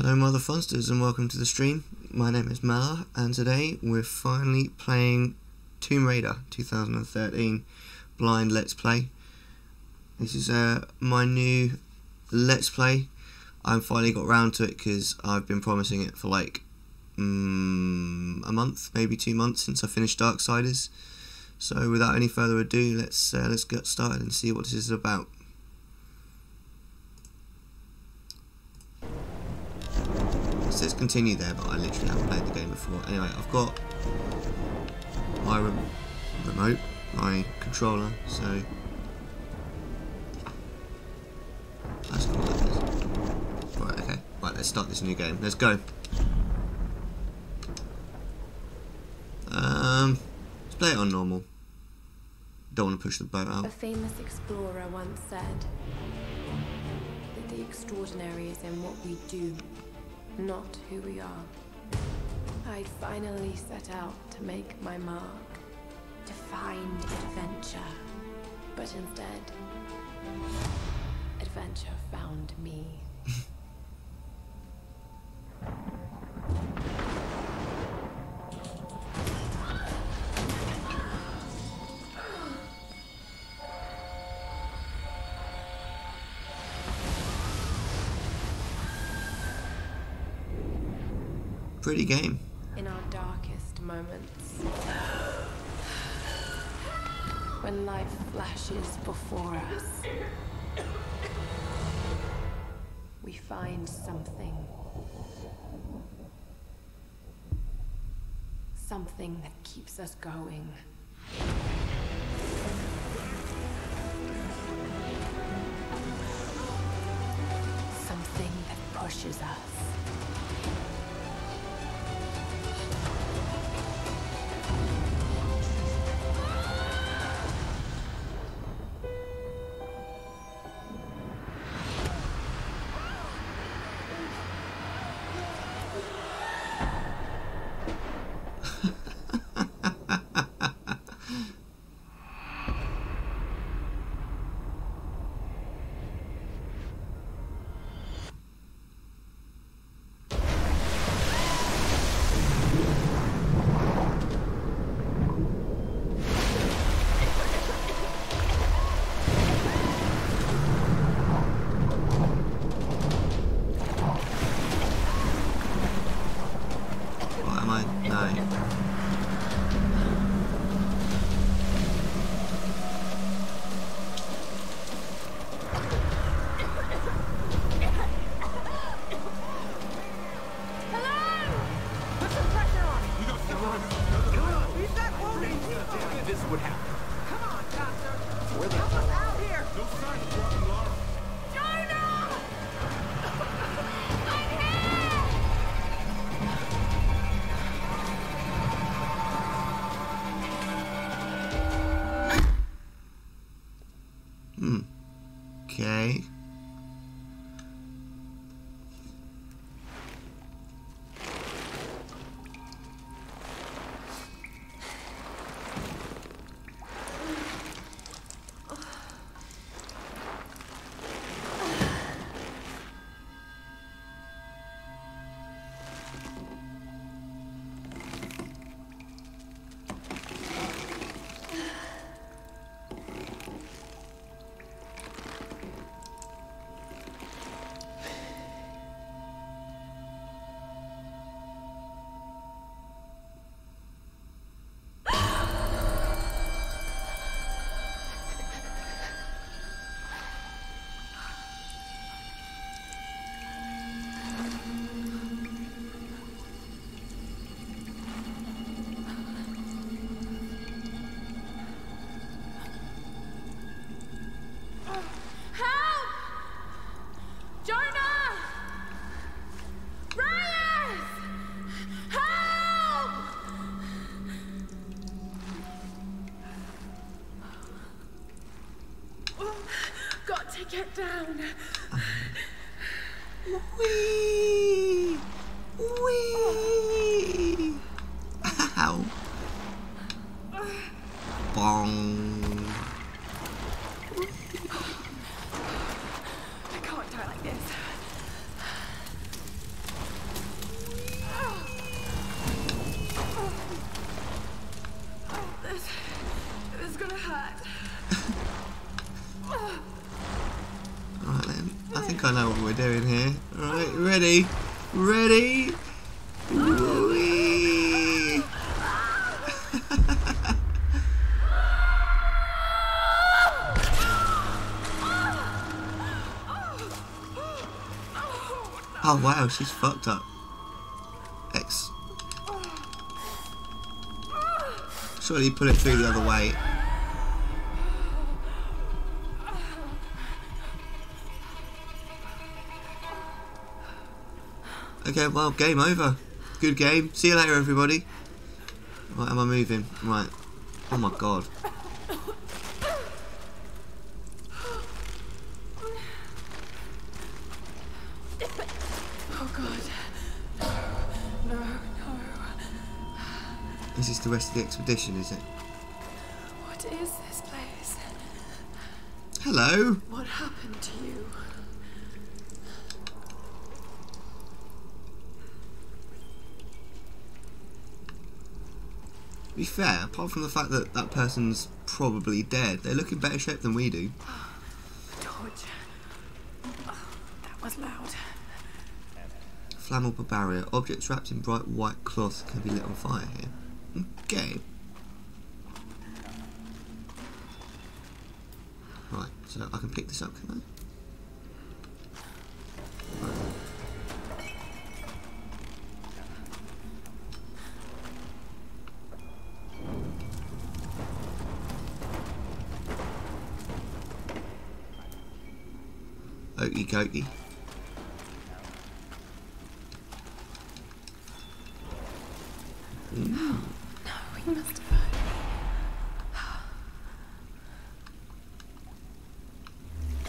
Hello Mother Funsters and welcome to the stream. My name is Mellar and today we're finally playing Tomb Raider 2013 Blind Let's Play. This is uh, my new Let's Play. I finally got round to it because I've been promising it for like mm, a month, maybe two months since I finished Darksiders. So without any further ado, let's uh, let's get started and see what this is about. It says continue there, but I literally haven't played the game before. Anyway, I've got my re remote, my controller, so that's cool. Right, okay. Right, let's start this new game. Let's go. Um, let's play it on normal. Don't want to push the boat out. A famous explorer once said that the extraordinary is in what we do, not who we are. I finally set out to make my mark, to find adventure. But instead, adventure found me. Pretty game. in our darkest moments. When life flashes before us, we find something. Something that keeps us going. Something that pushes us. Get down. Oh wow, she's fucked up. X. Surely put it through the other way. Okay, well, game over. Good game. See you later, everybody. Right, am I moving? Right. Oh my god. Oh god. No, no. Is this the rest of the expedition, is it? What is this place? Hello. What happened to you? To be fair, apart from the fact that that person's probably dead, they look in better shape than we do. Oh, torch. Oh, that was loud. Flammable barrier. Objects wrapped in bright white cloth can be lit on fire here. Okay. Right, so I can pick this up, can I? Okie dokie. No, we must have heard.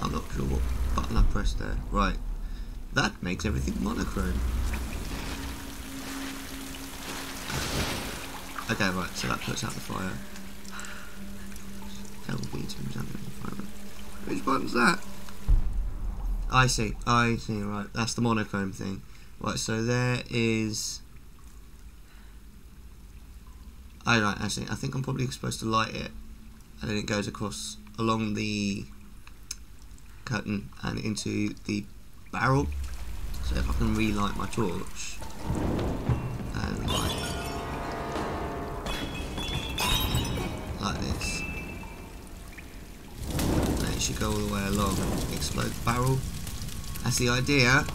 I'm not sure what button I pressed there. Right. That makes everything monochrome. Okay, right, so that puts out the fire. Which button's that? I see, I see, right. That's the monochrome thing. Right, so there is... Oh, right, see. I think I'm probably supposed to light it. And then it goes across along the curtain and into the barrel. So if I can relight my torch like this, it should go all the way along explode the barrel. That's the idea.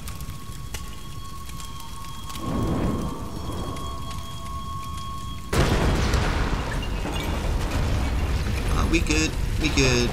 We good, we good.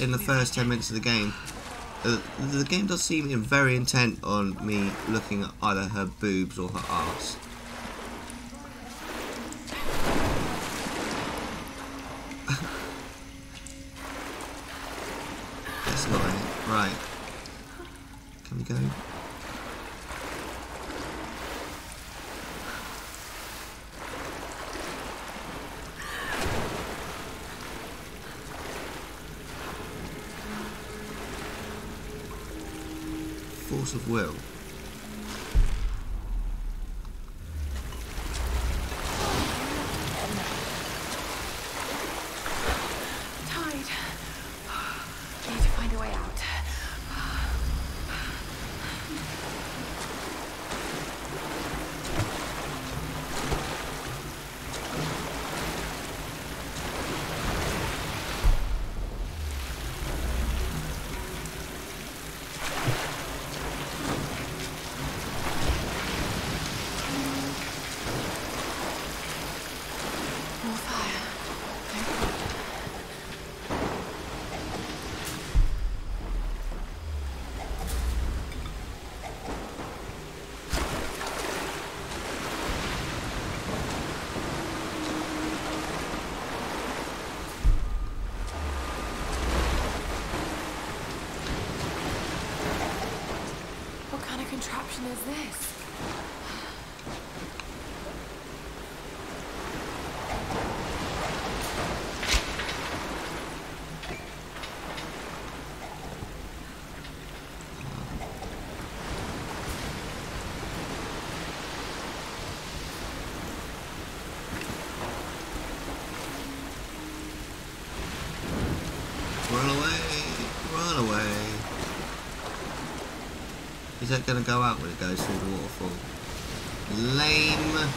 In the first 10 minutes of the game, uh, the game does seem very intent on me looking at either her boobs or her ass. That's not it. Right. Can we go? Force of will. Tide. We need to find a way out. contraption is this? Run away! Run away! Is that gonna go out when it goes through the waterfall? Lame!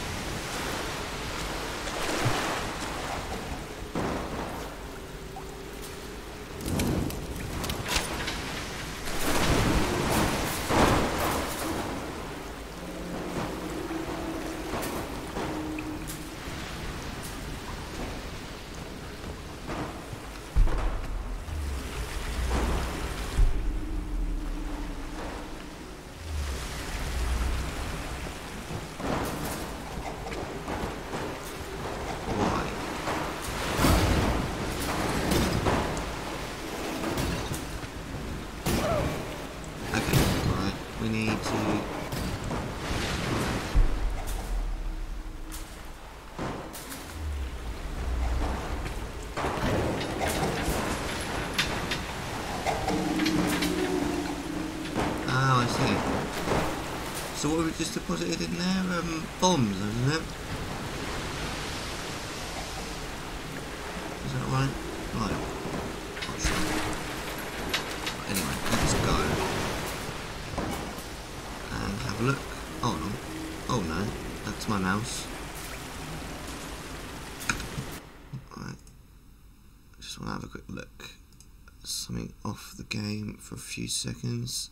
Why? Okay, right. We need to. Oh, I see. So what we just deposited in there? Um, bombs, isn't it? Is that right? Right. Anyway, let's go. And have a look. Oh no. Oh no. That's my mouse. Alright. Just want to have a quick look. Something off the game for a few seconds.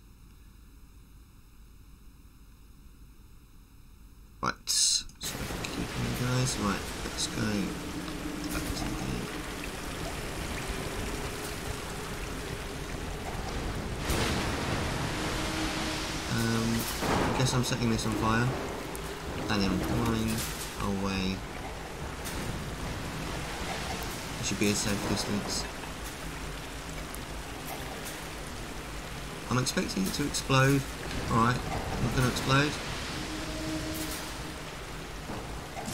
Right. Sorry for keeping you guys. Right, let's go back to the game. Um, I guess I'm setting this on fire and then running away. It should be a safe distance. I'm expecting it to explode. Alright, not gonna explode.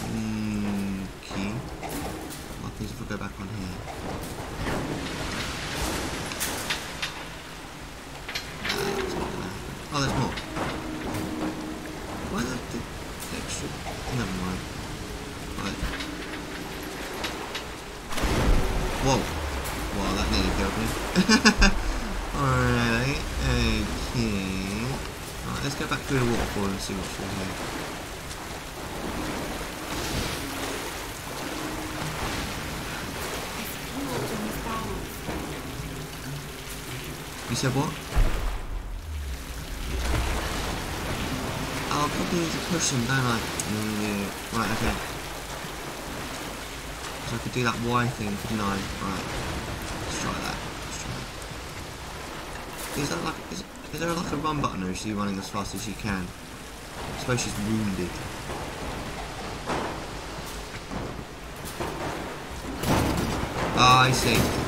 Mm, key. What happens if I go back on here? Uh, it's not gonna happen. Oh, there's more. Why the, the, the extra? Never mind. Right. Whoa. Wow, that nearly killed me. Alright, okay. Right, let's go back through the waterfall and see what's through here. You said what? I'll probably don't I? Mm, Right, okay. So I could do that Y thing, couldn't I? Right. Let's try that. Let's try that. Is that like is, is there like a run button or is she running as fast as she can? I suppose she's wounded. Ah, I see.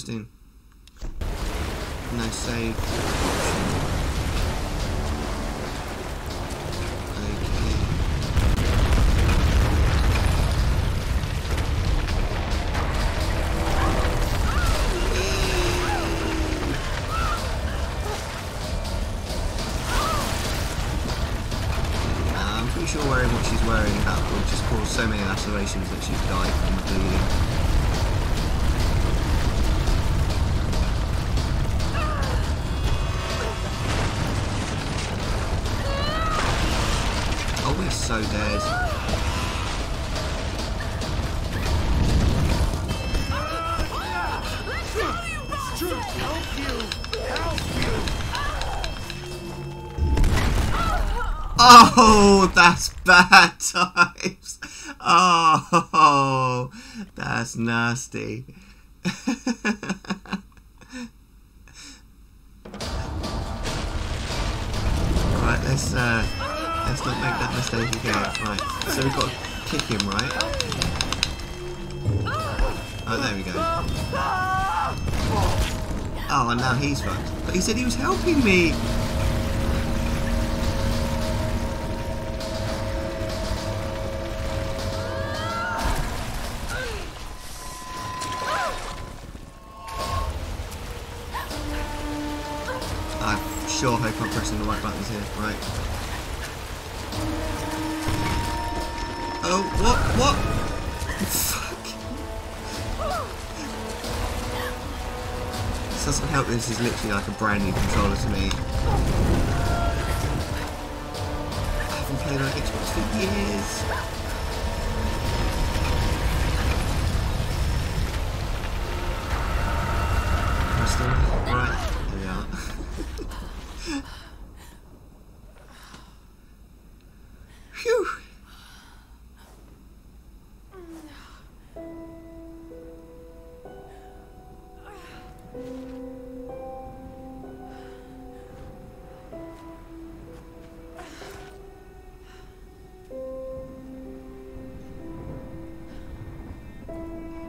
Interesting. No save. Okay. Uh, I'm pretty sure wearing what she's wearing that will just cause so many lacerations that she's died from the bleeding. Oh, that's bad times. Oh, that's nasty. let's uh, let's not make that mistake again. Right. So we've got to kick him, right? Oh, there we go. Oh, and now he's fucked. But he said he was helping me. This is literally like a brand new controller to me. I haven't played on Xbox for years.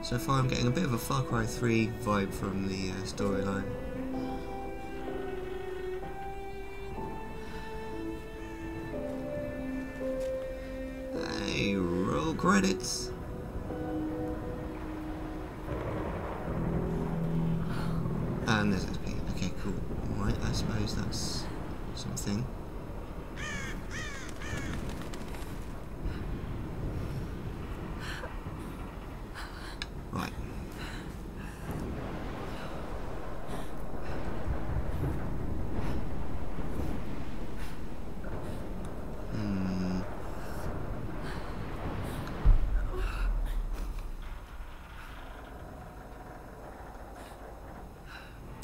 So far, I'm getting a bit of a Far Cry 3 vibe from the uh, storyline. Hey, roll credits. And there's XP. Okay, cool. Right, I suppose that's something. Right. Hmm.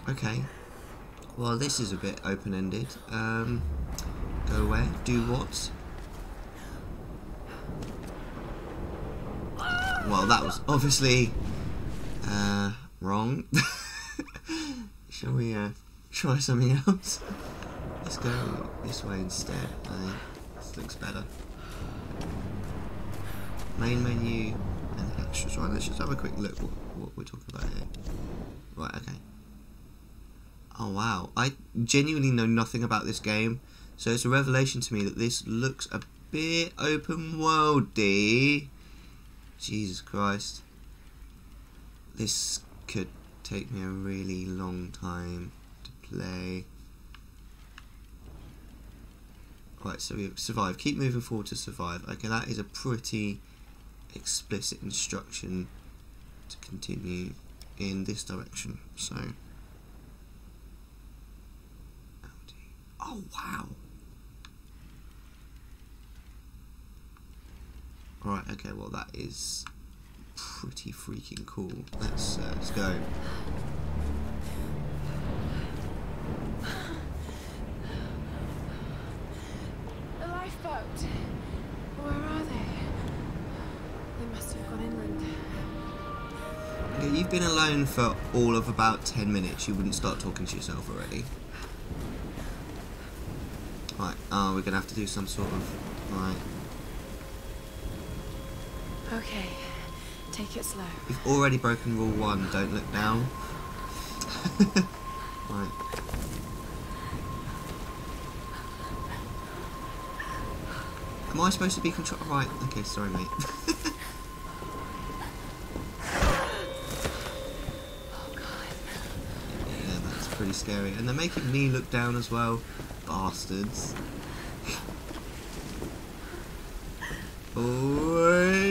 Okay. Well, this is a bit open-ended. Um, go where? Do what? Well, that was obviously uh, wrong. Shall we uh, try something else? Let's go this way instead. I think this looks better. Main menu and extras. Right, let's just have a quick look what, what we're talking about here. Right, okay. Oh wow, I genuinely know nothing about this game, so it's a revelation to me that this looks a bit open worldy. Jesus Christ. This could take me a really long time to play. Right, so we survive. Keep moving forward to survive. Okay, that is a pretty explicit instruction to continue in this direction. So. Oh wow. Right, okay, well that is pretty freaking cool. Let's uh, let's go. The lifeboat. Where are they? They must have gone inland. Okay, you've been alone for all of about ten minutes. You wouldn't start talking to yourself already. Right, oh, we're gonna have to do some sort of right. Okay, take it slow. You've already broken rule one. Don't look down. right. Am I supposed to be control? Right. Okay. Sorry, mate. Oh, yeah, that's pretty scary. And they're making me look down as well, bastards. Oi,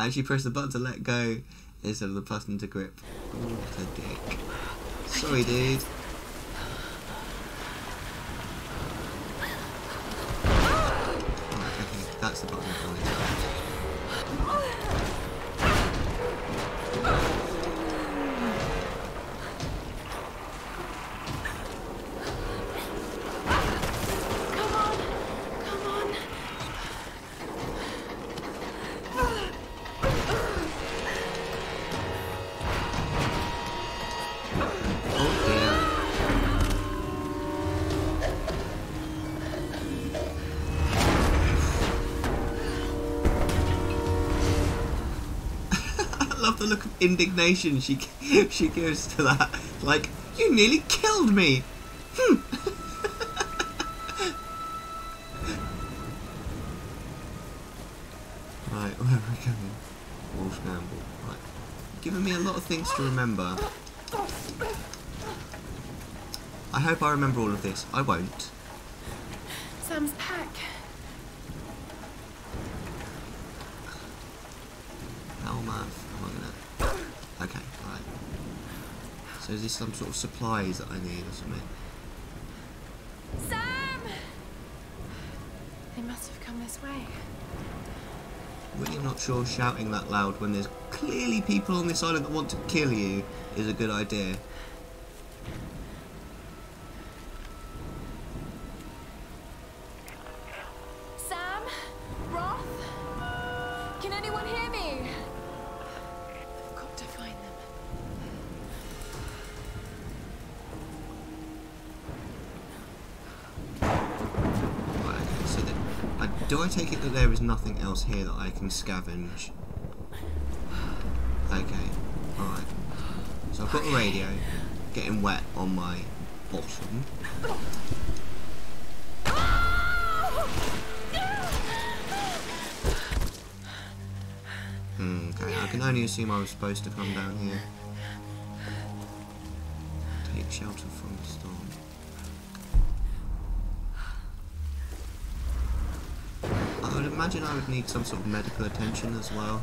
I actually pressed the button to let go instead of the button to grip. What a dick. Sorry, dude. Indignation she she gives to that. Like, you nearly killed me. Hmm. right, where are we going? Wolf Gamble. Right, giving me a lot of things to remember. I hope I remember all of this. I won't. Sam's pack. How am I? Am I gonna? Okay, right. So is this some sort of supplies that I need or something? Sam! They must have come this way. Really not sure shouting that loud when there's clearly people on this island that want to kill you is a good idea. That there is nothing else here that I can scavenge? Okay, alright. So I've got the radio getting wet on my bottom. Okay, I can only assume I was supposed to come down here. Take shelter from the storm. Imagine I would need some sort of medical attention as well.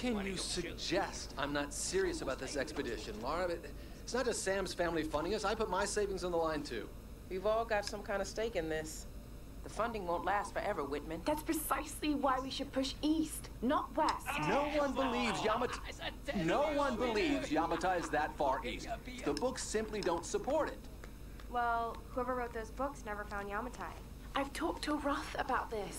can you suggest I'm not serious about this expedition, Lara? It- It's not just Sam's family funding us. I put my savings on the line, too. We've all got some kind of stake in this. The funding won't last forever, Whitman. That's precisely why we should push east, not west. No one believes Yamatai. No one believes Yamatai is that far east. The books simply don't support it. Well, whoever wrote those books never found Yamatai. I've talked to Roth about this.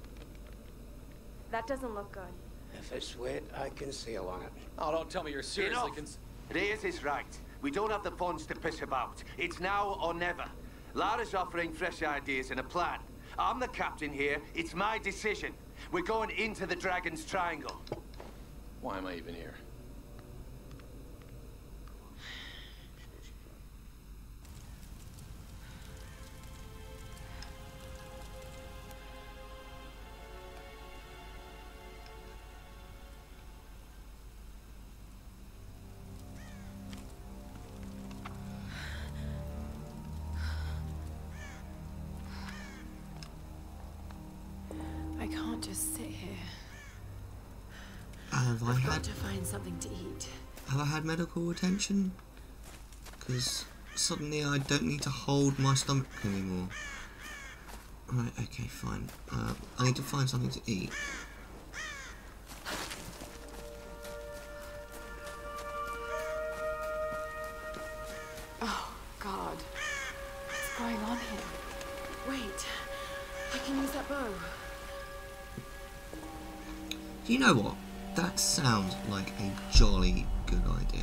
That doesn't look good. If it's wet, I can sail on it. Oh, don't tell me you're seriously Enough. cons- Reyes is right. We don't have the funds to piss about. It's now or never. Lara's offering fresh ideas and a plan. I'm the captain here. It's my decision. We're going into the Dragon's Triangle. Why am I even here? Can't just sit here. Have I I've had got to find something to eat. have I had medical attention? Because suddenly I don't need to hold my stomach anymore. Right, okay, fine. Uh, I need to find something to eat. Know what? That sounds like a jolly good idea.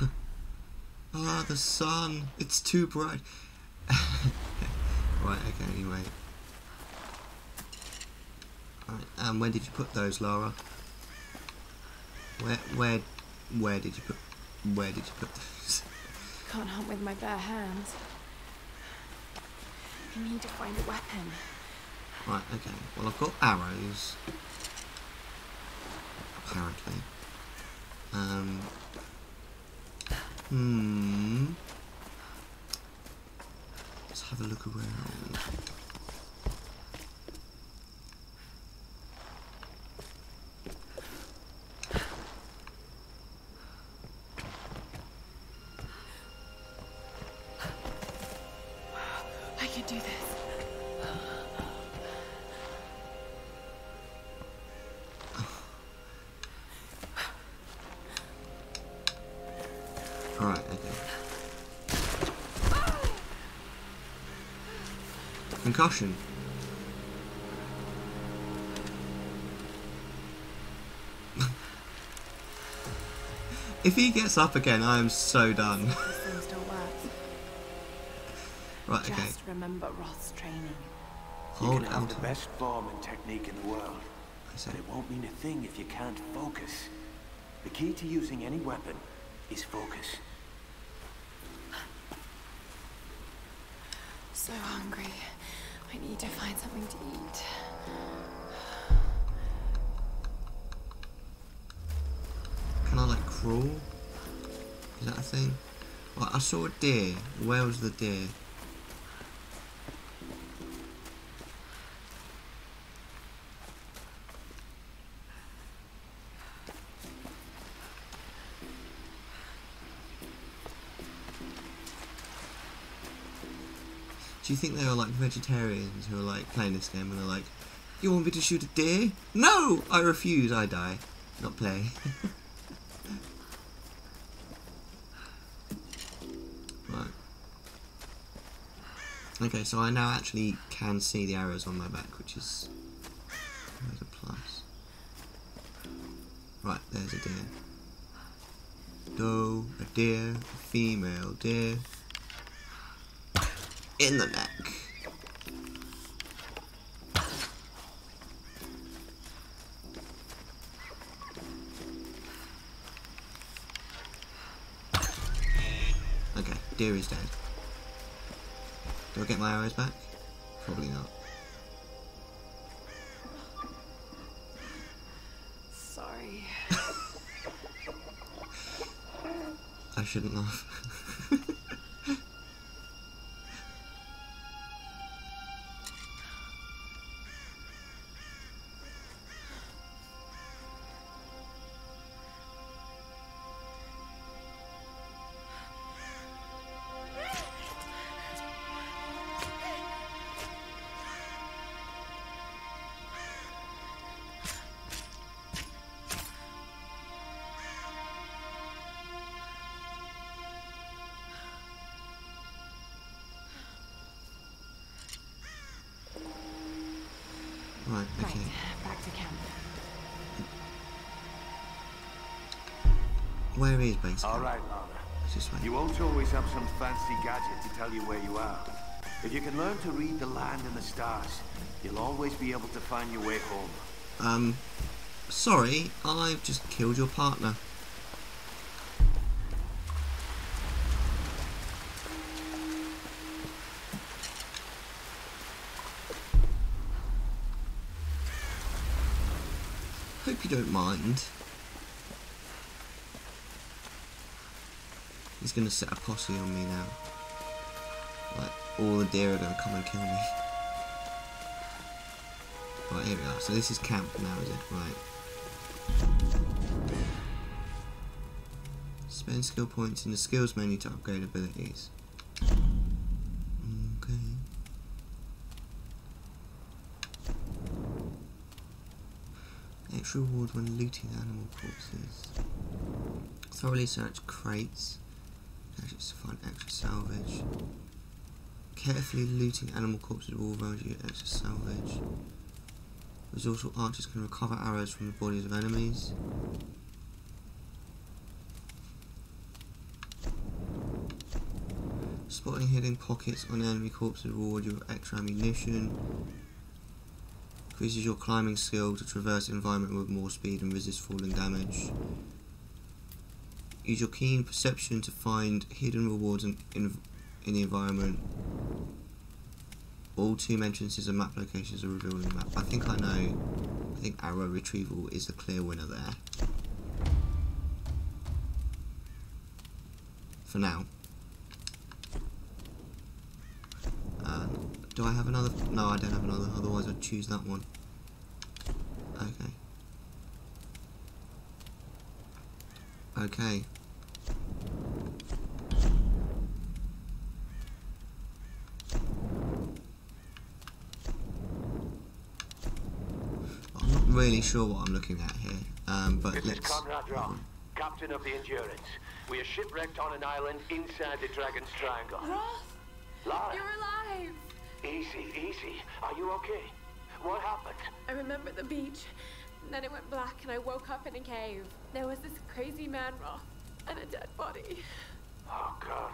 ah, the sun! It's too bright. right, okay, anyway. Right, and where did you put those, Lara? Where, where, where did you put, where did you put those? Can't hunt with my bare hands. I need to find a weapon. Right, okay. Well, I've got arrows. Apparently. Um. Hmm. Let's have a look around. Concussion. If he gets up again, I am so done. This thing still works. right, okay. Just remember Roth's training. You Hold can have out. the best form and technique in the world, I see. but it won't mean a thing if you can't focus. The key to using any weapon is focus. So hungry. I need to find something to eat. Can I like crawl? Is that a thing? Right, I saw a deer. Where was the deer? Vegetarians who are like playing this game and they're like, You want me to shoot a deer? No! I refuse, I die. Not play. right. Okay, so I now actually can see the arrows on my back, which is a plus. Right, there's a deer. Doe, a deer, a female deer. In the neck. Is dead. Do I get my arrows back? Probably not. Sorry. I shouldn't laugh. Base All right, Lara. It's this way. You won't always have some fancy gadget to tell you where you are. If you can learn to read the land and the stars, you'll always be able to find your way home. Um, sorry, I've just killed your partner. Hope you don't mind. He's gonna set a posse on me now. Like, all the deer are gonna come and kill me. Right, here we are. So this is camp now, is it? Right. Spend skill points in the skills menu to upgrade abilities. Okay. Extra reward when looting animal corpses. Thoroughly search crates. Gadgets to find extra salvage. Carefully looting animal corpses all around you extra salvage. Resourceful archers can recover arrows from the bodies of enemies. Spotting hidden pockets on enemy corpses reward you with extra ammunition. Increases your climbing skill to traverse environment with more speed and resist falling damage. Use your keen perception to find hidden rewards in, in, in the environment. All tomb entrances and map locations are revealed in the map. I think I know. I think arrow retrieval is the clear winner there. For now. Uh, do I have another? No, I don't have another. Otherwise, I'd choose that one. Okay. Okay. I'm not really sure what I'm looking at here, um, but This let's. Conrad Roth, captain of the Endurance. We are shipwrecked on an island inside the Dragon's Triangle. Roth! Lara, You're alive! easy, easy. Are you okay? What happened? I remember the beach. And Then it went black and I woke up in a cave. There was this crazy man, Roth. and a dead body. Oh, God.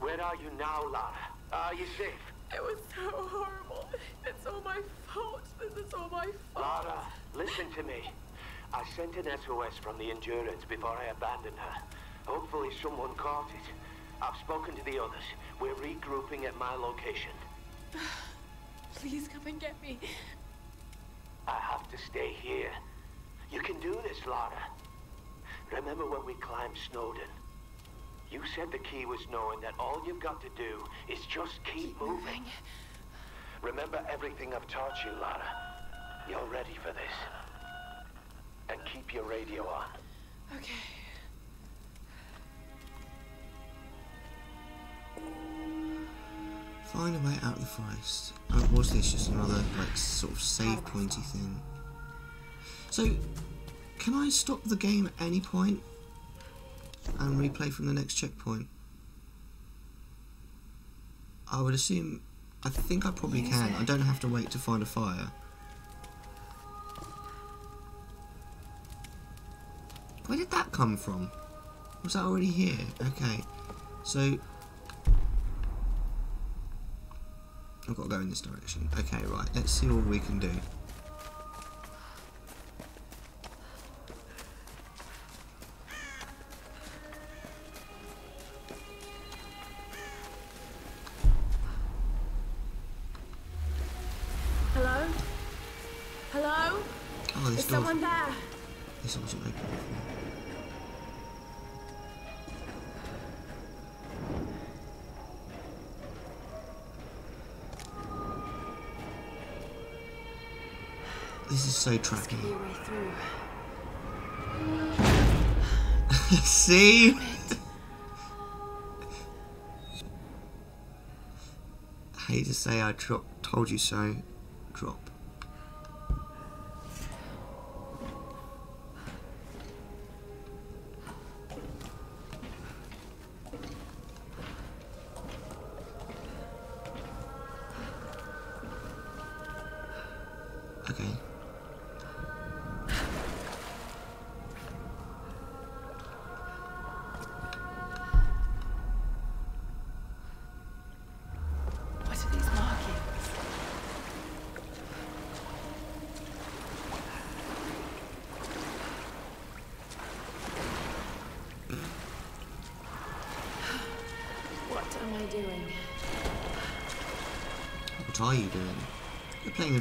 Where are you now, Lara? Are you safe? It was so horrible. It's all my fault. This is all my fault. Lara, listen to me. I sent an SOS from the Endurance before I abandoned her. Hopefully someone caught it. I've spoken to the others. We're regrouping at my location. Please come and get me. I have to stay here. You can do this, Lara. Remember when we climbed Snowdon? You said the key was knowing that all you've got to do is just keep, moving. Remember everything I've taught you, Lara. You're ready for this. And keep your radio on. Okay. Find a way out of the forest. Oh, was this just another, like, sort of save pointy thing? So, can I stop the game at any point and replay from the next checkpoint? I would assume. I think I probably can. I don't have to wait to find a fire. Where did that come from? Was that already here? Okay. So. I've got to go in this direction. Okay, right. Let's see what we can do. This is so Be trappy. a. See? hate to say I told you so.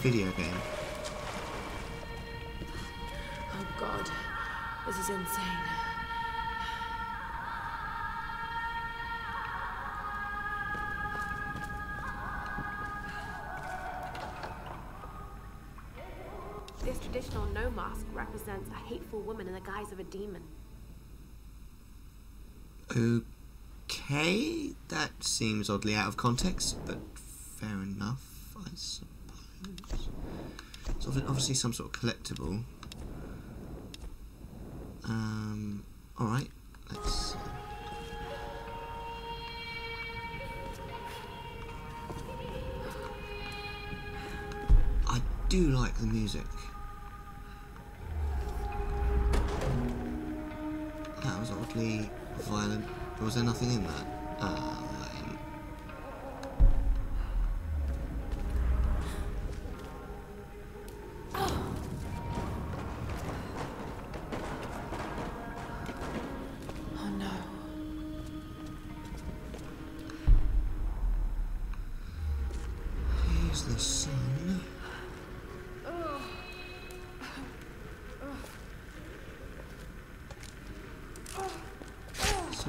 Video game. Oh god, this is insane. This traditional Noh mask represents a hateful woman in the guise of a demon. Okay, that seems oddly out of context, but fair enough, I suppose. It's obvi- obviously some sort of collectible.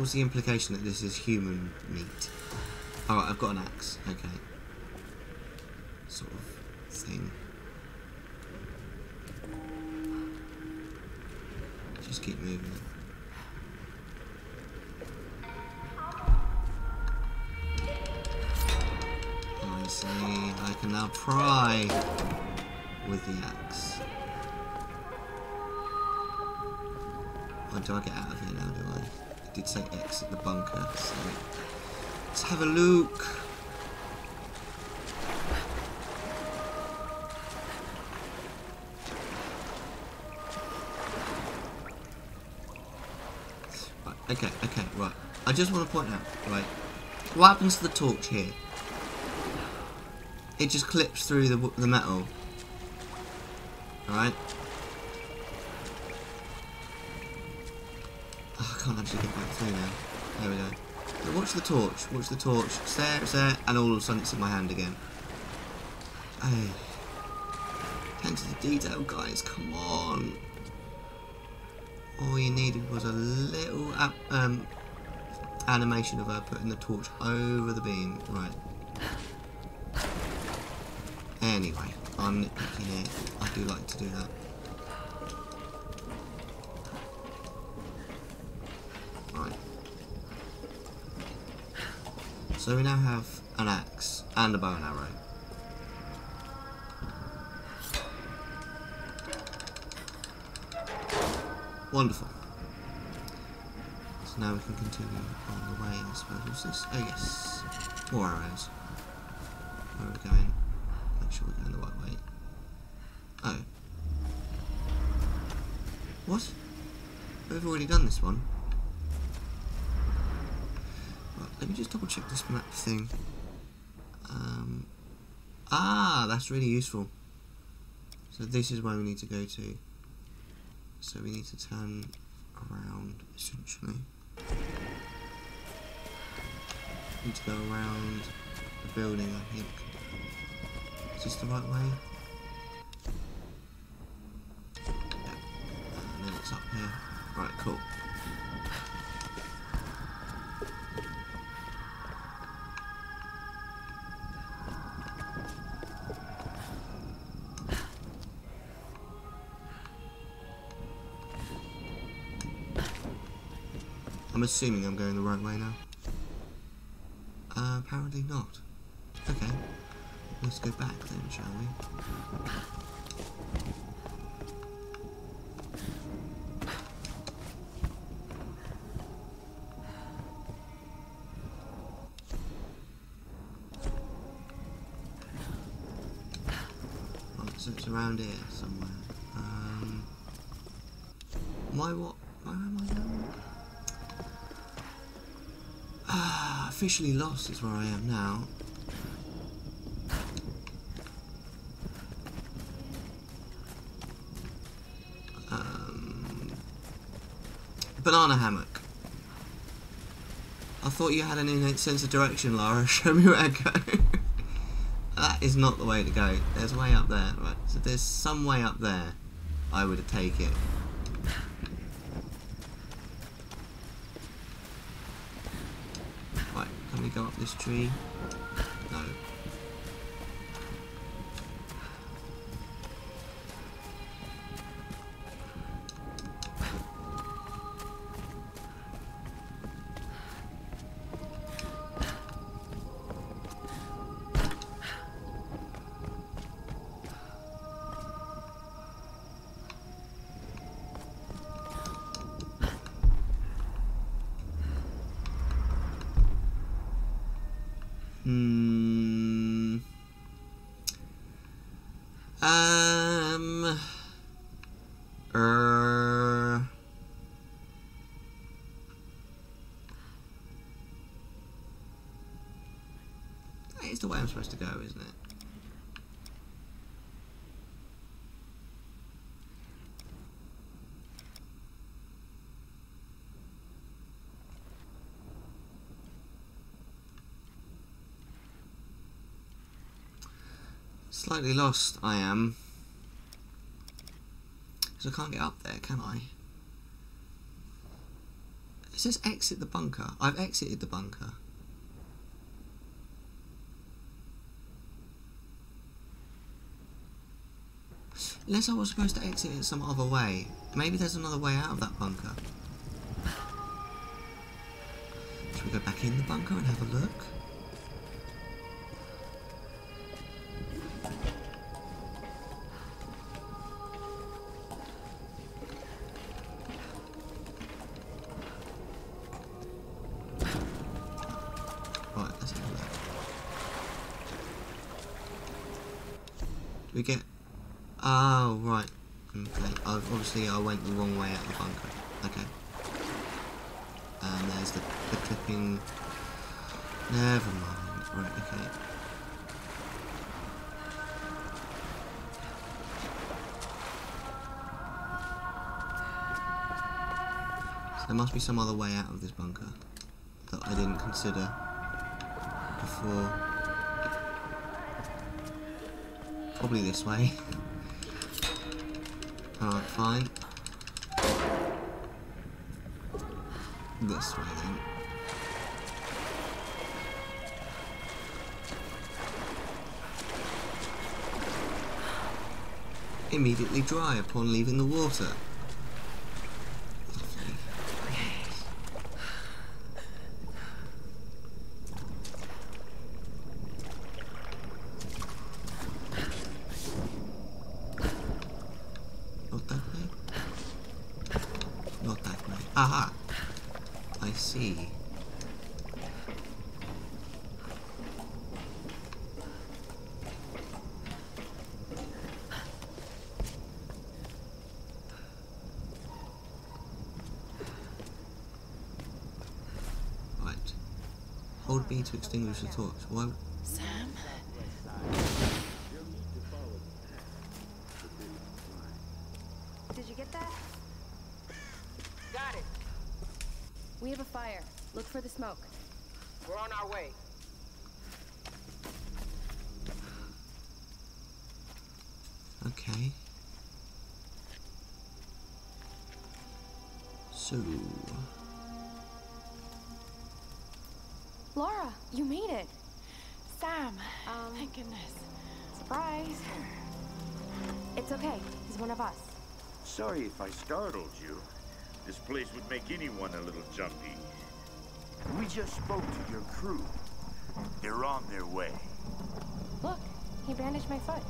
What's the implication that this is human meat? Alright, I've got an axe. Okay. Just want to point out, right, what happens to the torch here? It just clips through the, the metal. Alright? Oh, I can't actually get back through now. There we go. Now watch the torch, watch the torch. It's there, it's there, and all of a sudden it's in my hand again. Hey. Thanks to the detail, guys, come on. All you needed was a little ap- um, animation of her putting the torch over the beam. Right. Anyway, I'm nitpicking it. I do like to do that. Right. So we now have an axe and a bow and arrow. Wonderful. So now we can continue on the way, I suppose. What's this? Oh yes. More arrows. Where are we going? Make sure we're going the right way. Oh. What? We've already done this one. Right, let me just double check this map thing. Um, ah, that's really useful. So this is where we need to go to. So we need to turn around, essentially. Need to go around the building, I think. Is this the right way? Yeah. And then it's up here. Right, cool. I'm assuming I'm going the right way now. Uh, apparently not. Okay. Let's go back then, shall we? Officially lost is where I am now. Um, banana hammock. I thought you had an innate sense of direction, Lara. Show me where to go. that is not the way to go. There's a way up there, right? So there's some way up there. I would take it. Right, can we go up this tree? The way I'm supposed to go, isn't it? Slightly lost, I am. Because I can't get up there, can I? It says exit the bunker. I've exited the bunker. Unless I was supposed to exit it some other way. Maybe there's another way out of that bunker. Should we go back in the bunker and have a look? Right. Okay. I, obviously I went the wrong way out of the bunker. Okay. And there's the, the clipping. Never mind. Right, okay. So there must be some other way out of this bunker that I didn't consider before. Probably this way. This way then. Immediately dry upon leaving the water. Lovely. Not that way? Not that way. Aha! I see. Right. Hold B to extinguish the torch. Why? Sam? Did you get that? Got it. We have a fire. Look for the smoke. We're on our way. You made it. Sam. Um, Thank goodness. Surprise. It's okay. He's one of us. Sorry if I startled you. This place would make anyone a little jumpy. We just spoke to your crew. They're on their way. Look, he bandaged my foot.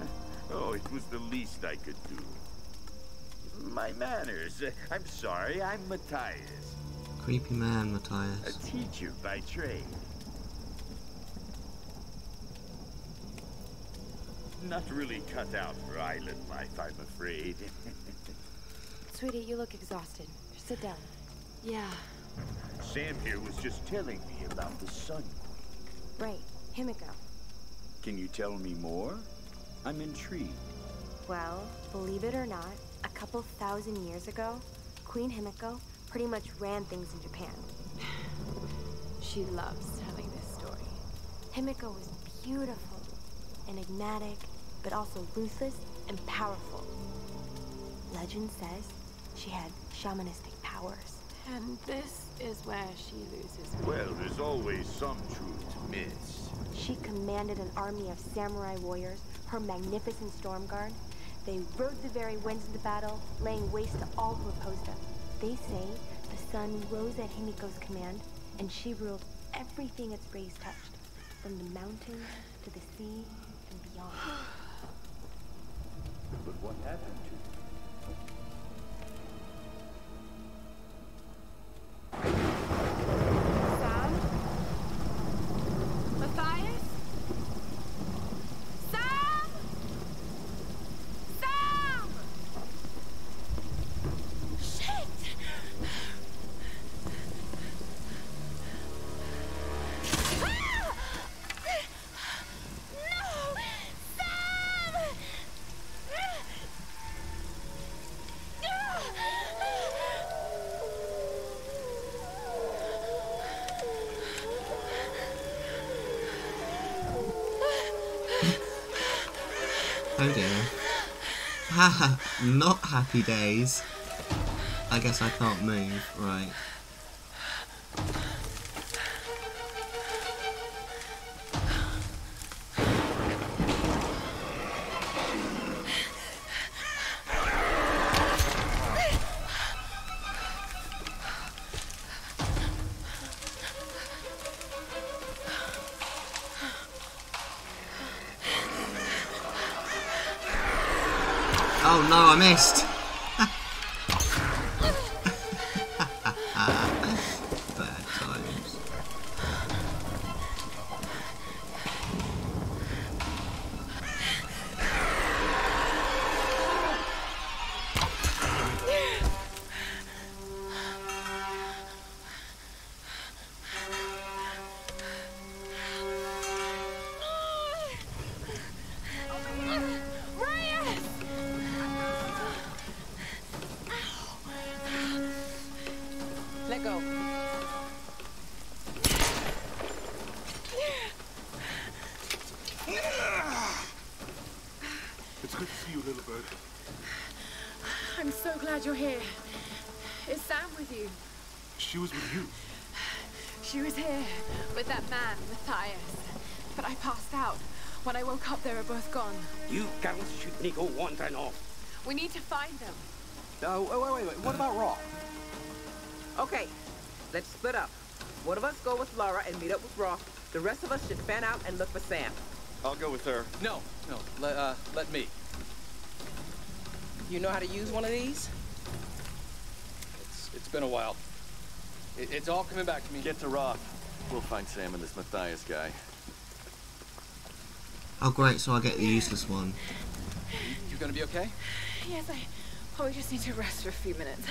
Oh, it was the least I could do. My manners. I'm sorry, I'm Mathias. Creepy man, Mathias. A teacher by trade. Not really cut out for island life, I'm afraid. Sweetie, you look exhausted. Sit down. Yeah. Sam here was just telling me about the Sun Queen. Right, Himiko. Can you tell me more? I'm intrigued. Well, believe it or not, a couple thousand years ago, Queen Himiko pretty much ran things in Japan. She loves telling this story. Himiko was beautiful, enigmatic, but also ruthless and powerful. Legend says she had shamanistic powers. And this is where she loses me. Well, there's always some truth to myths. She commanded an army of samurai warriors, her magnificent storm guard. They rode the very winds of the battle, laying waste to all who opposed them. They say the sun rose at Himiko's command, and she ruled everything its rays touched, from the mountains to the sea and beyond. What happened Not happy days. I guess I can't move, right. The rest of us should fan out and look for Sam. I'll go with her. No, no, let, uh, let me. You know how to use one of these? It's, it's been a while. It, it's all coming back to me. Get to Roth. We'll find Sam and this Mathias guy. Oh great, so I get the useless one. You gonna be okay? Yes, I probably just need to rest for a few minutes.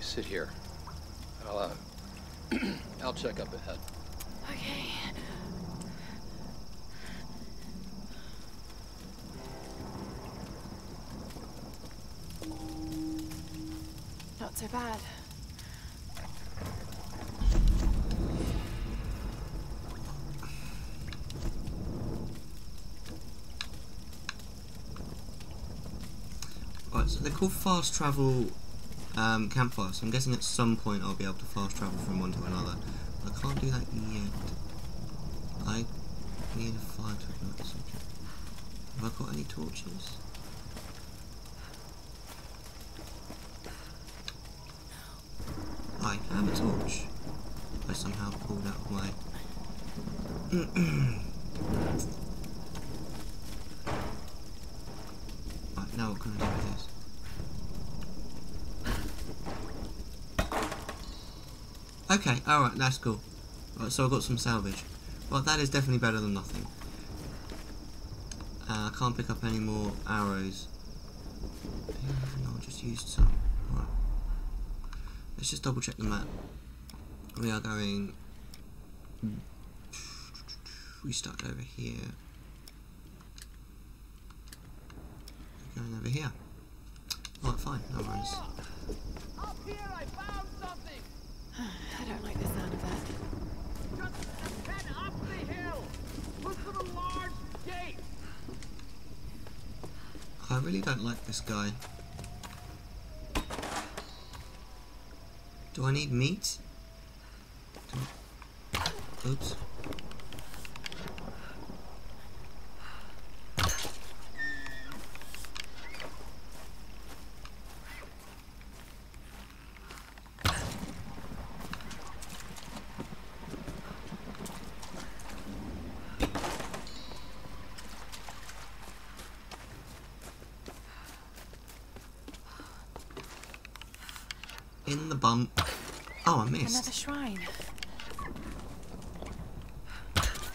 You sit here. I'll, uh, I'll check up ahead. Okay. Not so bad. Right, so they're called fast travel um, campfires. So I'm guessing at some point I'll be able to fast travel from one to another. I can't do that yet. I need a fire to ignite subject. Have I got any torches? I have a torch. I somehow pulled out my Right, now what can I do with this? Okay, alright, that's cool. So I've got some salvage. Well, that is definitely better than nothing. Uh, I can't pick up any more arrows. No, I just used some. Let's just double check the map. We are going... We start over here. We're going over here. Right, fine, no worries. Up here, I found something. I don't like the sound of that. Just head up the hill. Look for the large gate. I really don't like this guy. Do I need meat? Oops. In the bump. Oh, I missed. Another shrine.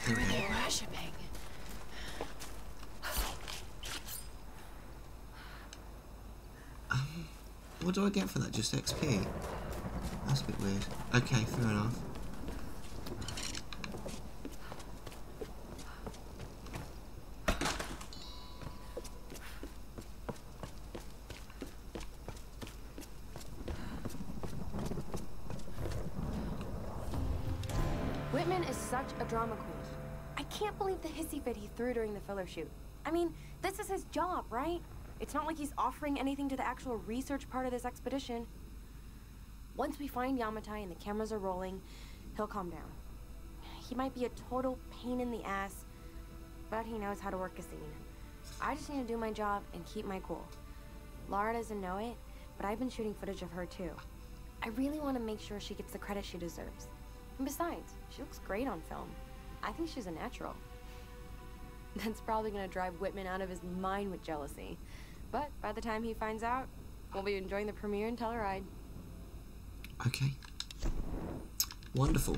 Who are they worshipping? Um, what do I get for that? Just XP? That's a bit weird. Okay, fair enough. Threw during the filler shoot. I mean, this is his job, right? It's not like he's offering anything to the actual research part of this expedition. Once we find Yamatai and the cameras are rolling, he'll calm down. He might be a total pain in the ass, but he knows how to work a scene. I just need to do my job and keep my cool. Lara doesn't know it, but I've been shooting footage of her too. I really want to make sure she gets the credit she deserves. And besides, she looks great on film. I think she's a natural. That's probably gonna drive Whitman out of his mind with jealousy. But by the time he finds out, we'll be enjoying the premiere in Telluride. Okay. Wonderful.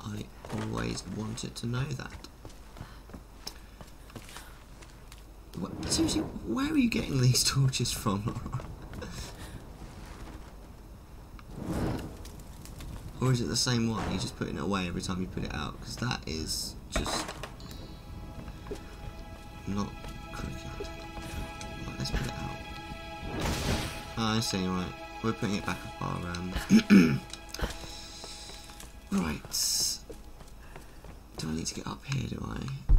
I always wanted to know that. What, seriously, where are you getting these torches from? Or is it the same one? You're just putting it away every time you put it out? Because that is just not cricket. Right, let's put it out. I see, right. We're putting it back up our, um... right. Do I need to get up here, do I?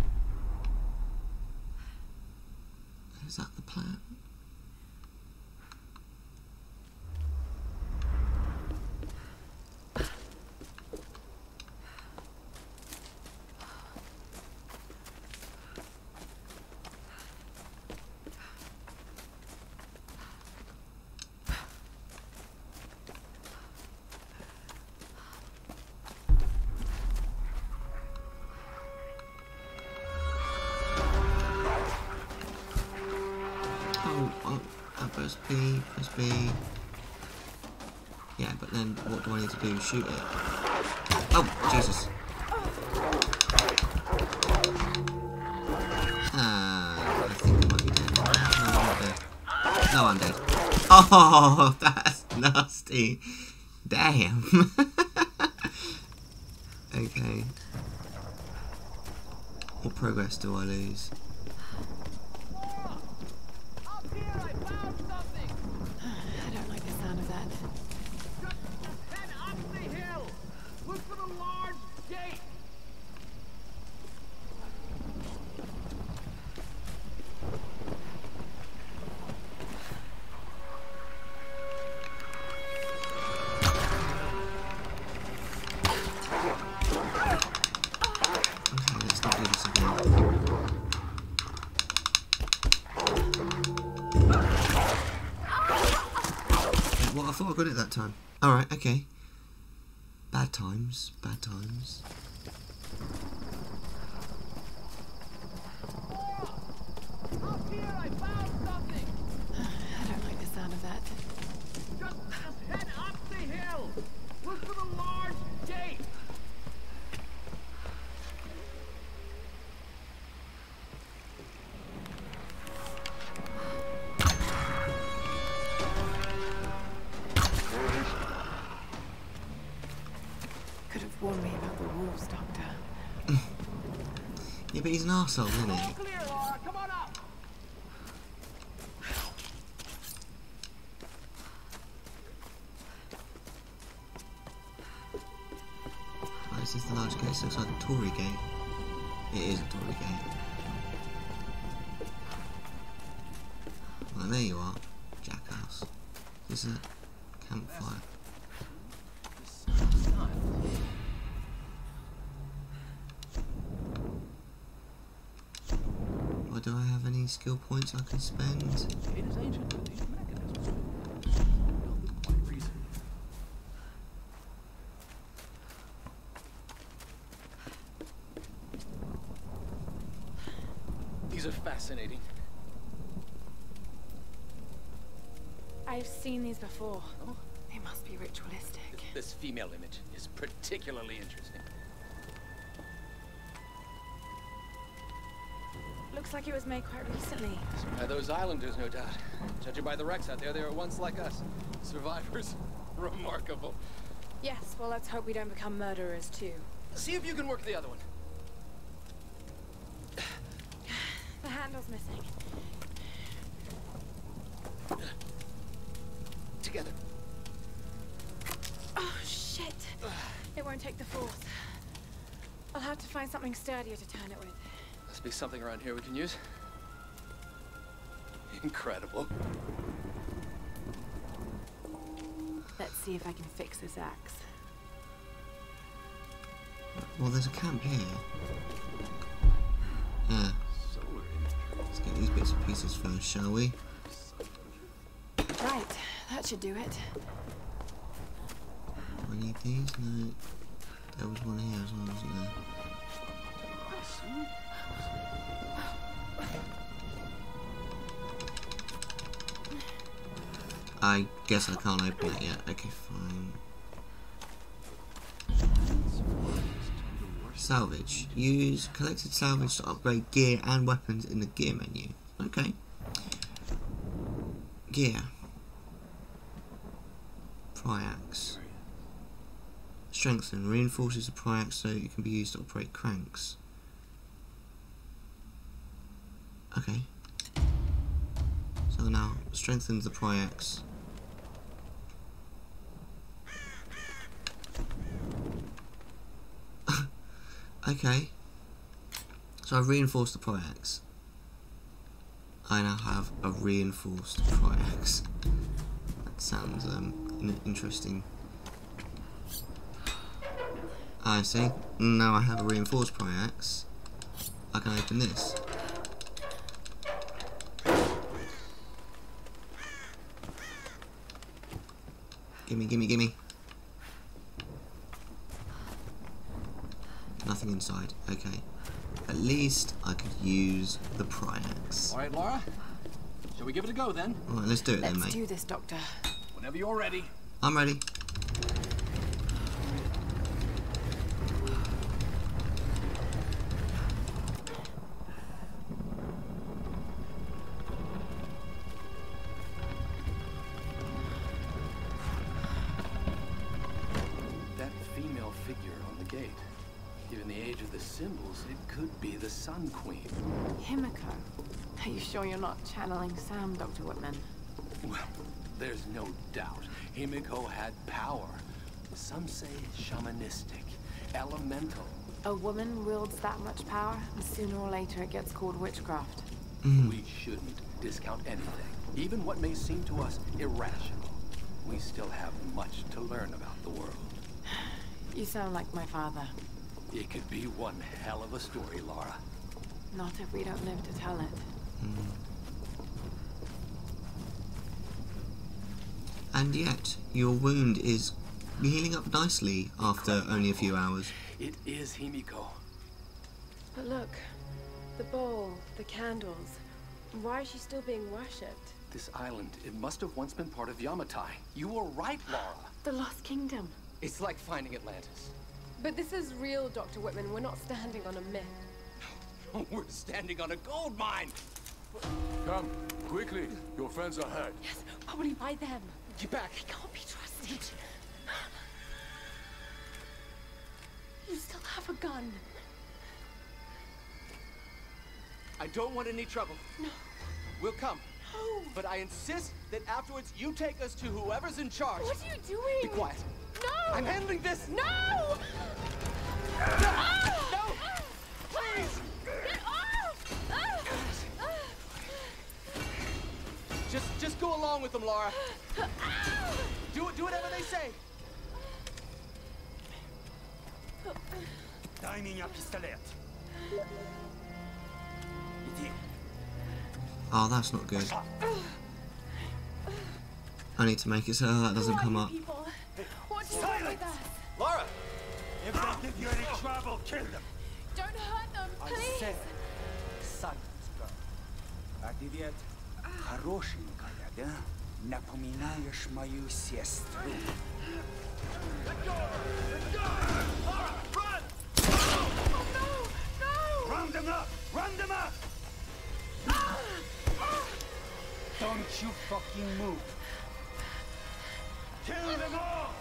Is that the plan? Press B, press B. Yeah, but then what do I need to do? Shoot it. Oh, Jesus. Ah, I think I might be dead. No, I'm not dead. No, I'm dead. Oh, that's nasty. Damn. okay. What progress do I lose? He's an arsehole, isn't he? Skill points I can spend? It is ancient, these mechanisms were built quite recently. These are fascinating. I've seen these before. Oh? They must be ritualistic. This female image is particularly interesting. Looks like it was made quite recently. By those islanders, no doubt. Judging by the wrecks out there, they were once like us. Survivors. Remarkable. Yes, well, let's hope we don't become murderers, too. See if you can work the other one. The handle's missing. Together. Oh, shit. It won't take the force. I'll have to find something sturdier to turn it with. Must be something around here we can use. Incredible. Let's see if I can fix this axe. Well, there's a camp here. Hmm. Yeah. Let's get these bits and pieces first, shall we? Right, that should do it. Do I need these? No. There was one here as well, wasn't there? I guess I can't open it yet. Okay, fine. Salvage. Use collected salvage to upgrade gear and weapons in the gear menu. Okay. Gear. Pry Axe. Strengthen. Reinforces the Pry Axe so it can be used to operate cranks. Okay. So now strengthens the Pry Axe Okay. So I've reinforced the Pry Axe. I now have a reinforced Pry Axe. That sounds um, interesting. I see. Now I have a reinforced Pry Axe. I can open this. Gimme, gimme, gimme. Nothing inside. Okay. At least I could use the Pry Axe. All right, Lara. Shall we give it a go then? Alright, let's do it then, mate. Let's do this, Doctor. Whenever you're ready. I'm ready. Sun Queen. Himiko. Are you sure you're not channeling Sam, Dr. Whitman? Well, there's no doubt. Himiko had power. Some say shamanistic, elemental. A woman wields that much power, and sooner or later it gets called witchcraft. Mm. We shouldn't discount anything, even what may seem to us irrational. We still have much to learn about the world. You sound like my father. It could be one hell of a story, Lara. Not if we don't live to tell it. Hmm. And yet, your wound is healing up nicely after only a few hours. It is Himiko. But look, the bowl, the candles. Why is she still being worshipped? This island, it must have once been part of Yamatai. You were right, Lara. The Lost Kingdom. It's like finding Atlantis. But this is real, Dr. Whitman. We're not standing on a myth. We're standing on a gold mine. Come, quickly. Your friends are hurt. Yes, probably by them. Get back. They can't be trusted. You still have a gun. I don't want any trouble. No. We'll come. No. But I insist that afterwards you take us to whoever's in charge. What are you doing? Be quiet. No! I'm handling this. No! Ah! No! Just, just go along with them, Lara. Do do whatever they say. Дай меня пистолет. Иди. Oh, that's not good. I need to make it so that doesn't come up. Silence! Lara! If they give you any trouble, kill them! Don't hurt them, please! I said, silence, girl. Activate хорошенькая, да? Напоминаешь мою сестру. Don't you fucking move! Kill them all!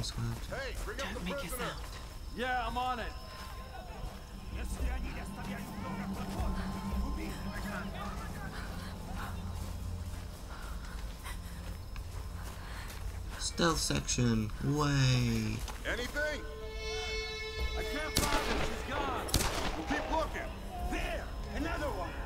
Hey, bring Don't up the make prisoner. Yeah, I'm on it. Stealth section, way. Anything? I can't find it. She's gone. We'll keep looking. There, another one.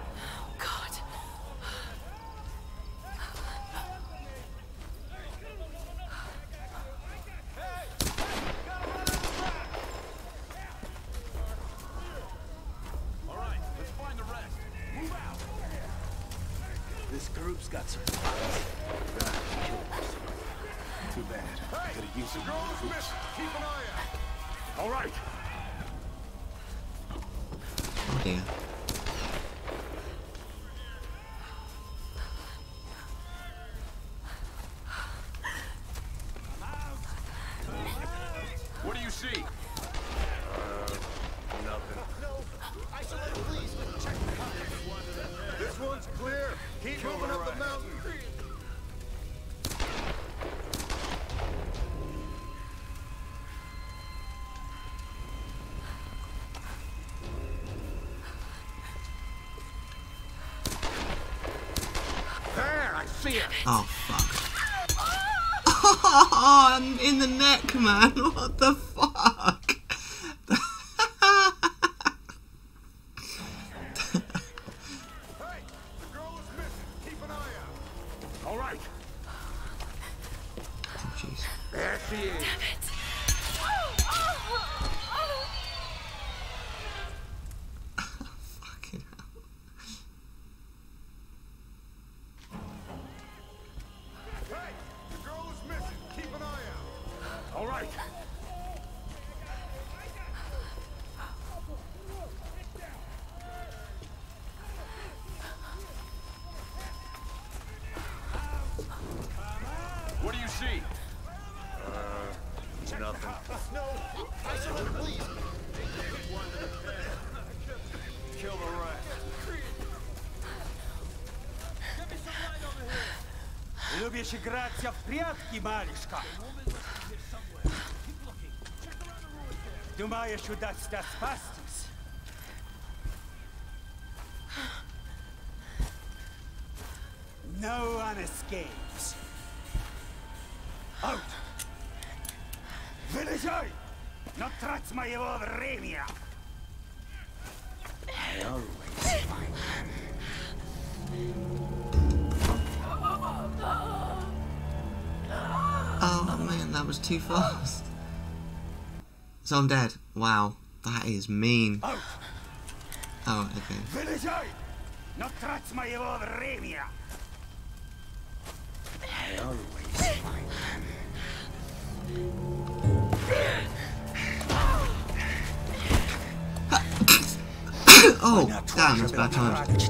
Oh fuck. Oh, I'm in the neck, man. What the Любишь играться в прятки, малышка? Думаешь, удастся спастись? No one escapes. Out! Вылезай! Но трать моего времени! too fast. So I'm dead. Wow, that is mean. Out! Oh, okay. Вылезай! Но трать моего времени! I always find oh, damn, that's bad times.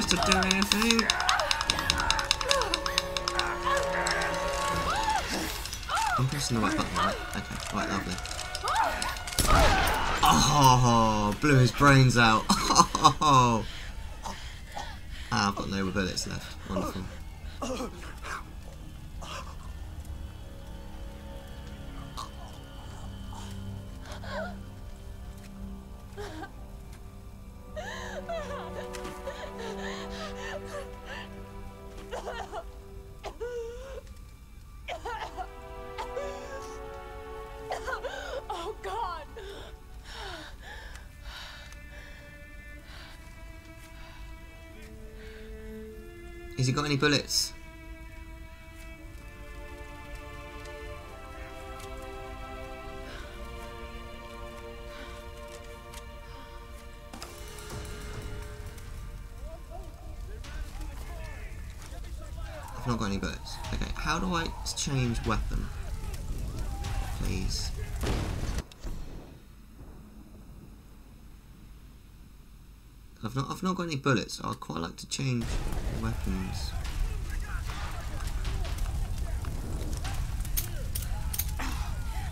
Supposed to do anything. I'm pressing the right button, right? Okay, right, lovely. Oh, blew his brains out. Oh, ah, I've got no bullets left. Wonderful. Has he got any bullets? I've not got any bullets. Okay, how do I change weapon? I've not I've not got any bullets. I'd quite like to change weapons.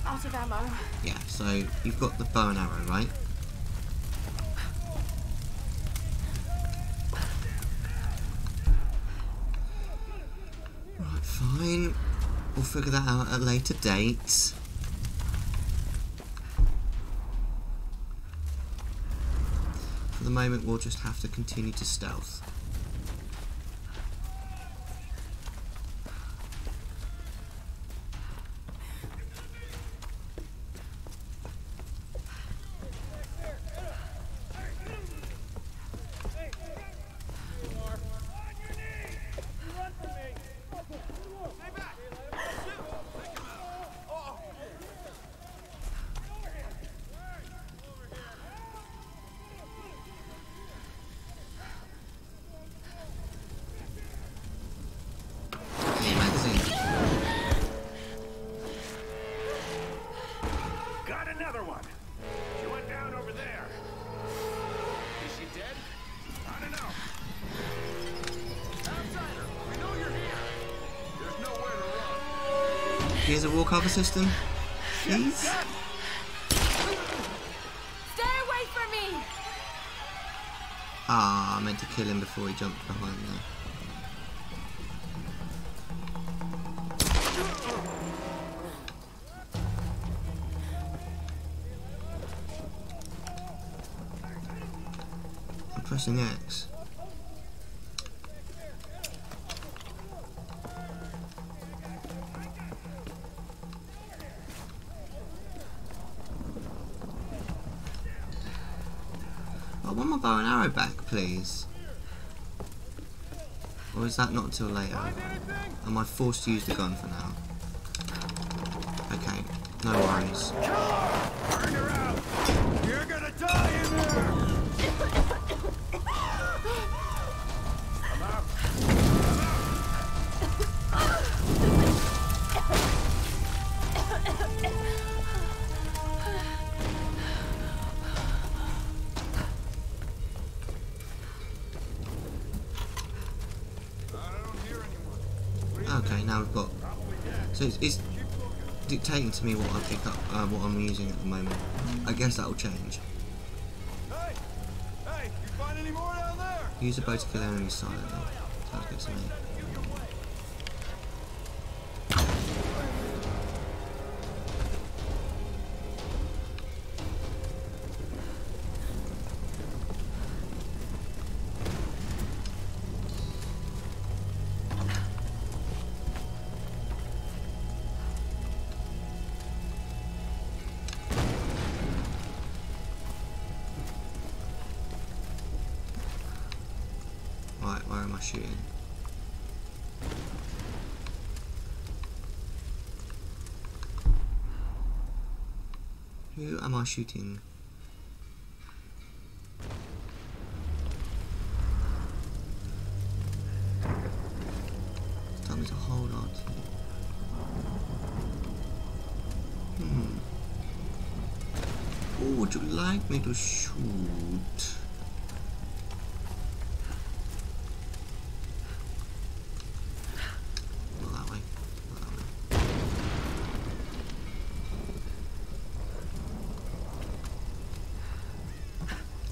Out of ammo. Yeah, so you've got the bow and arrow, right? Right, fine. We'll figure that out at a later date. The moment, we'll just have to continue to stealth. Here's a system. Please? Stay away from me! Ah, I meant to kill him before he jumped behind I want my bow and arrow back, please. Or is that not until later? Am I forced to use the gun for now? Okay, no worries. It's, it's dictating to me what I pick up, uh, what I'm using at the moment. I guess that'll change. Hey! Hey! You find any more down there? Use a bow to kill enemies silently. Sounds good to me. Shooting? Tell me. Hmm. Would you like me to shoot? Not that way. Not that way.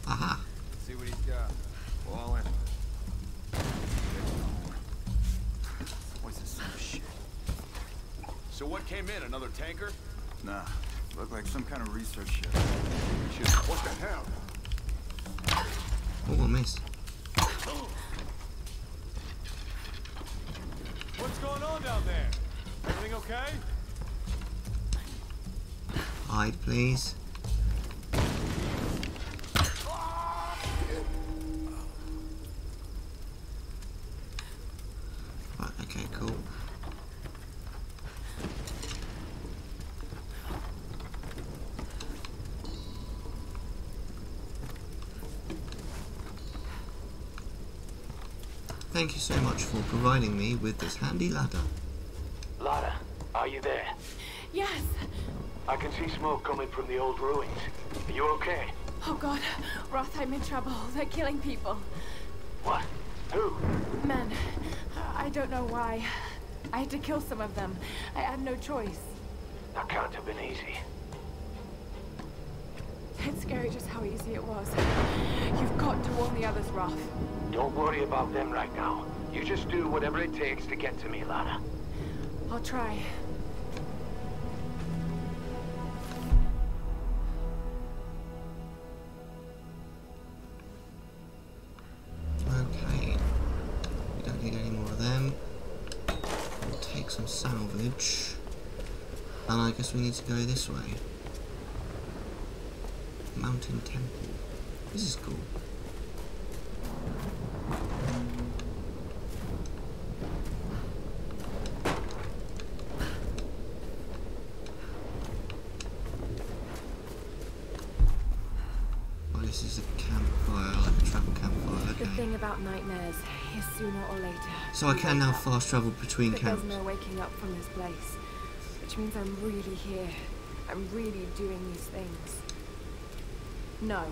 Aha! See what he's got. Fall in. What's this some shit? So what came in? Another tanker? Nah, Looked like some kind of research ship. Shit, what the hell? Oh, I missed. What's going on down there? Everything okay? Hide, please. Right, okay, cool. Thank you so much for providing me with this handy ladder. Lara, are you there? Yes. I can see smoke coming from the old ruins. Are you okay? Oh god, Roth, I'm in trouble. They're killing people. What? Who? Men. I don't know why. I had to kill some of them. I had no choice. That can't have been easy. It's scary just how easy it was. You've got to warn the others, Roth. Don't worry about them right now. You just do whatever it takes to get to me, Lara. I'll try. Okay. We don't need any more of them. We'll take some salvage. And I guess we need to go this way. Mountain Temple. This is cool. Oh, this is a campfire, like a travel campfire, The okay. thing about nightmares is sooner or later. So I can now fast travel between but camps. there's no waking up from this place. Which means I'm really here. I'm really doing these things. No.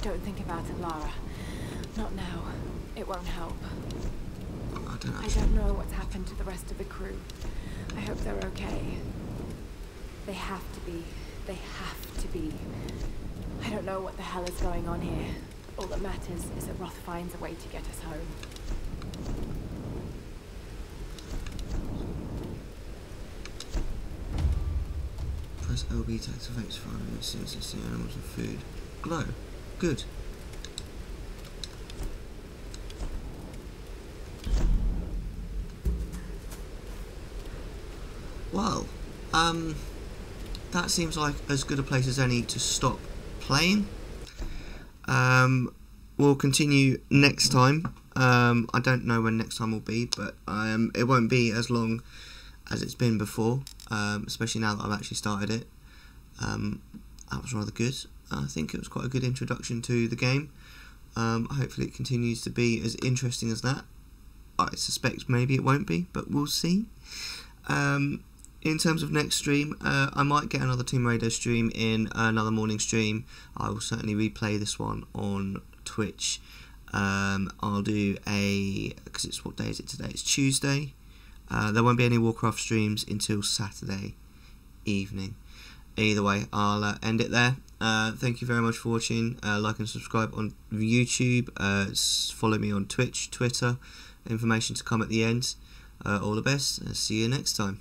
Don't think about it, Lara. Not now. It won't help. I don't I don't know what's happened to the rest of the crew. I hope they're okay. They have to be. They have to be. I don't know what the hell is going on here. All that matters is that Roth finds a way to get us home. Press LB to activate fire as soon as you see animals and food glow. Good. Well, um, that seems like as good a place as any to stop playing. Um, we'll continue next time. Um, I don't know when next time will be, but um, it won't be as long as it's been before, um, especially now that I've actually started it. Um, that was rather good. I think it was quite a good introduction to the game. Um, hopefully, it continues to be as interesting as that. I suspect maybe it won't be, but we'll see. Um, in terms of next stream, uh, I might get another Tomb Raider stream in another morning stream. I will certainly replay this one on Twitch. Um, I'll do a because it's what day is it today? It's Tuesday. Uh, there won't be any Warcraft streams until Saturday evening. Either way, I'll uh, end it there. Uh, thank you very much for watching. Uh, like and subscribe on YouTube. Uh, follow me on Twitch, Twitter. Information to come at the end. Uh, all the best. see you next time.